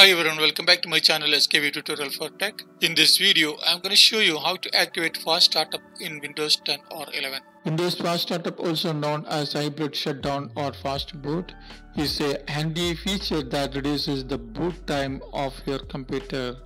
Hi everyone, welcome back to my channel SKV Tutorial for Tech. In this video, I'm going to show you how to activate Fast Startup in Windows 10 or 11. Windows Fast Startup, also known as Hybrid Shutdown or Fast Boot, is a handy feature that reduces the boot time of your computer.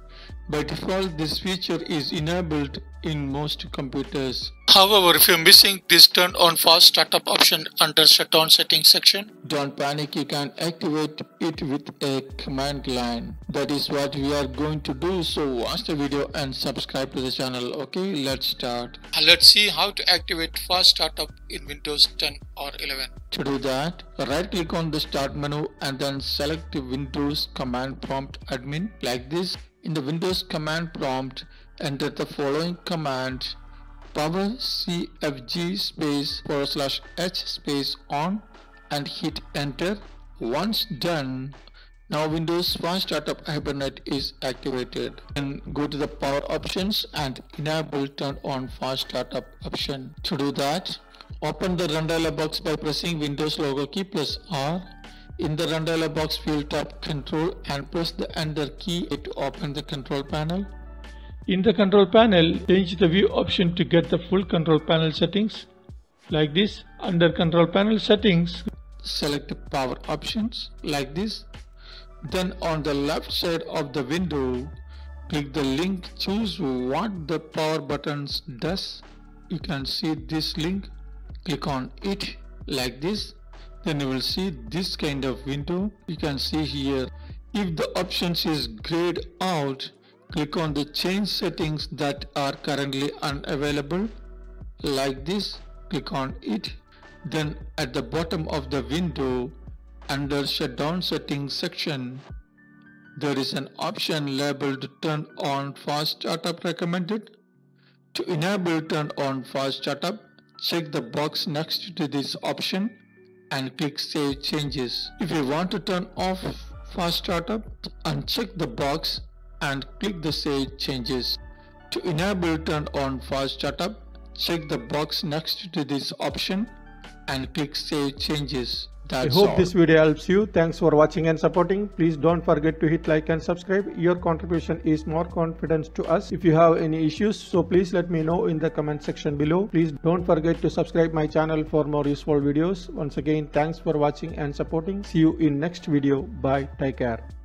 By default, this feature is enabled in most computers. However, if you're missing this turn on fast startup option under shutdown settings section, don't panic, you can activate it with a command line. That is what we are going to do, so watch the video and subscribe to the channel. Okay, let's start. Uh, let's see how to activate fast startup in Windows 10 or 11. To do that, right click on the start menu and then select Windows command prompt admin like this. In the Windows command prompt, enter the following command power cfg space forward slash h space on and hit enter. Once done, now Windows Fast Startup Hibernate is activated. Then go to the power options and enable turn on fast startup option. To do that, open the run dialog box by pressing Windows logo key plus R in the run dialog box field tap control and press the enter key to open the control panel. In the control panel, change the view option to get the full control panel settings. Like this, under control panel settings, select power options like this. Then on the left side of the window, click the link, choose what the power buttons does. You can see this link, click on it like this then you will see this kind of window. You can see here if the options is grayed out click on the change settings that are currently unavailable. Like this click on it. Then at the bottom of the window under shutdown settings section there is an option labeled turn on fast startup recommended. To enable turn on fast startup check the box next to this option and click Save Changes. If you want to turn off Fast Startup, uncheck the box and click the Save Changes. To enable turn on Fast Startup, check the box next to this option and click Save Changes. That's I hope all. this video helps you. Thanks for watching and supporting. Please don't forget to hit like and subscribe. Your contribution is more confidence to us. If you have any issues, so please let me know in the comment section below. Please don't forget to subscribe my channel for more useful videos. Once again, thanks for watching and supporting. See you in next video. Bye. Take care.